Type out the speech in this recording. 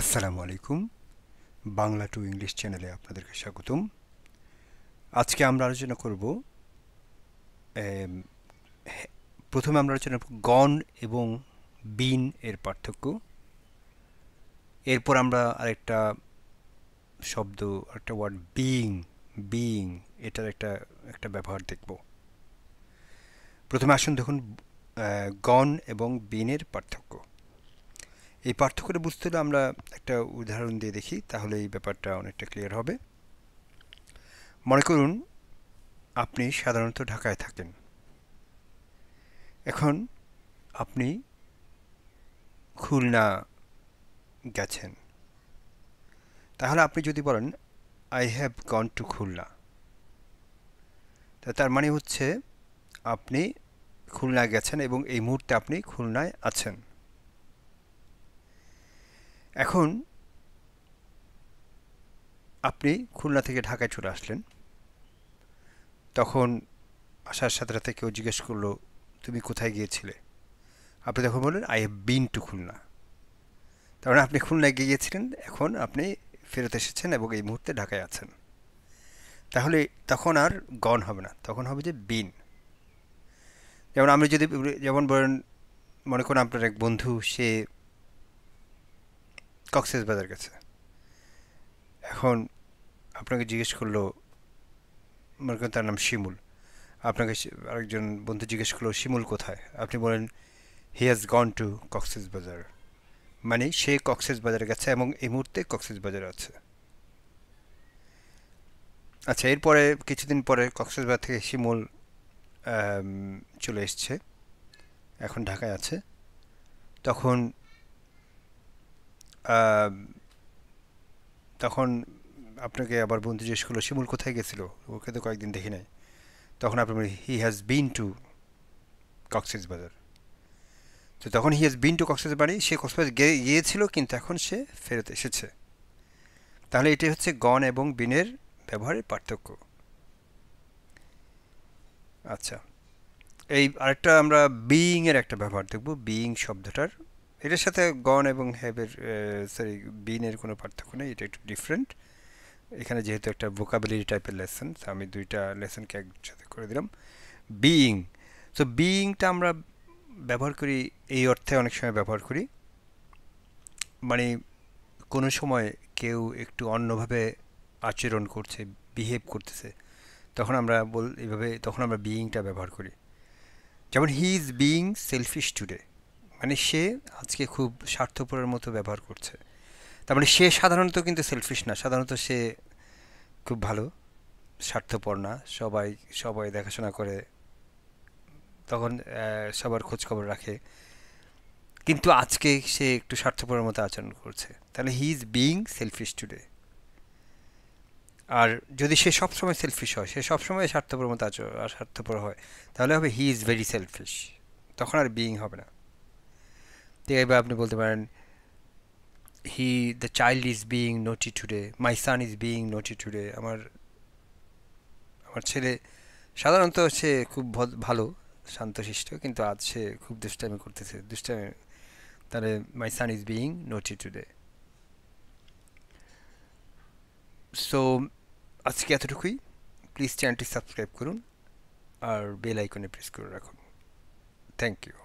আসসালামু আলাইকুম। Bangla to English চ্যানেলে আপনাদেরকে স্বাগতম। আজকে আমরা আলোচনা করব প্রথমে আমরা আলোচনা করব গণ এবং বিন এর পার্থক্য। এরপর আমরা আরেকটা শব্দ একটা ওয়ার্ড বিইং বিইং এটার একটা একটা ব্যবহার দেখব। প্রথমে আসুন দেখুন গন এবং বিনের পার্থক্য। এই পার্থক্যটা বুঝতে হলে আমরা একটা উদাহরণ দিয়ে দেখি, তাহলে এই ব্যাপারটা অনেকটা ক্লিয়ার হবে। মনে করুন আপনি সাধারণত ঢাকায় থাকেন। এখন আপনি খুলনা গেছেন। তাহলে আপনি যদি বলেন I have gone to Khulna. তার মানে হচ্ছে আপনি খুলনা গেছেন এবং এই মুহূর্তে আপনি খুলনায় আছেন। এখন আপনি খুলনা থেকে ঢাকায় চলে আসলেন। তখন আসার সাথে সাথে কেউ জিজ্ঞেস করল, তুমি কোথায় গিয়েছিলে? আপনি তখন বললেন I have been to Khulna. তার মানে আপনি খুলনায় গিয়েছিলেন, এখন আপনি ফেরত এসেছেন এবং এই মুহূর্তে ঢাকায় আছেন। তাহলে তখন আর গন হবে না, তখন হবে যে বিন যেমন আমি যদি যেমন বলেন, মনে করুন আপনার এক বন্ধু, সে কক্সেস বাজার গেছে এখন আপনাকে জিজ্ঞেস করল, মনে করেন তার নাম শিমুল। আপনাকে আরেকজন বন্ধু জিজ্ঞেস করল, শিমুল কোথায়? আপনি বলেন he has gone to Cox's Bazar মানে সে কক্সেস বাজারে গেছে এবং এই মুহূর্তে কক্সেস বাজারে আছে। আচ্ছা এরপরে কিছুদিন পরে কক্সেস বাজার থেকে শিমুল চলে এসছে। এখন ঢাকায় আছে। তখন তখন আপনাকে আবার বন্ধু জিজ্ঞেস করল শিমুল কোথায় গেছিল? ওকে তো কয়েকদিন দেখি নাই। তখন আপনি he has been to Cox's Bazar তো তখন he has been to Cox's বাড়ি সে কক্সবাজার গিয়েছিল, কিন্তু এখন সে ফেরত এসেছে। তাহলে এটি হচ্ছে গণ এবং বিনের ব্যবহারের পার্থক্য। আচ্ছা এই আরেকটা আমরা বিইং এর একটা ব্যবহার দেখব। বিইং শব্দটার এটার সাথে গন এবং হ্যাভের সরি বিনের কোনো পার্থক্য নেই, এটা একটু ডিফারেন্ট এখানে যেহেতু একটা ভোকাবুলারি টাইপের লেসন তো আমি দুইটা লেসনকে একসাথে করে দিলাম। বিইং সো বিইংটা আমরা ব্যবহার করি, এই অর্থে অনেক সময় ব্যবহার করি। মানে কোনো সময় কেউ একটু অন্যভাবে আচরণ করছে বিহেভ করতেছে, তখন আমরা বল, এইভাবে, তখন আমরা বিইংটা ব্যবহার করি। যেমন he is being selfish today মানে সে আজকে খুব স্বার্থপরের মতো ব্যবহার করছে। তার মানে সে সাধারণত কিন্তু সেলফিশ না, সাধারণত সে খুব ভালো, স্বার্থপর না। সবাই সবাই দেখাশোনা করে, তখন সবার খোঁজ খবর রাখে। কিন্তু আজকে সে একটু স্বার্থপরের মতো আচরণ করছে। তাহলে he is being selfish today আর যদি সে সবসময় সেলফিশ হয়, সে সবসময় স্বার্থপর মতো আচরণ স্বার্থপর হয়, তাহলে হবে হি ইজ ভেরি সেলফিশ তখন আর বিইং হবে না। তো এবার আপনি বলতে পারেন he the child is being naughty today my son is being naughty today আমার আমার ছেলে সাধারণত সে খুব ভালো, শান্তশিষ্ট, কিন্তু আজ সে খুব দুষ্টামি করতেছে। দুষ্টামি, তাহলে my son is being naughty today so আজকে এতটুকুই। প্লিজ চ্যানেলটি সাবস্ক্রাইব করুন আর বেল আইকনে প্রেস করে রাখুন। Thank you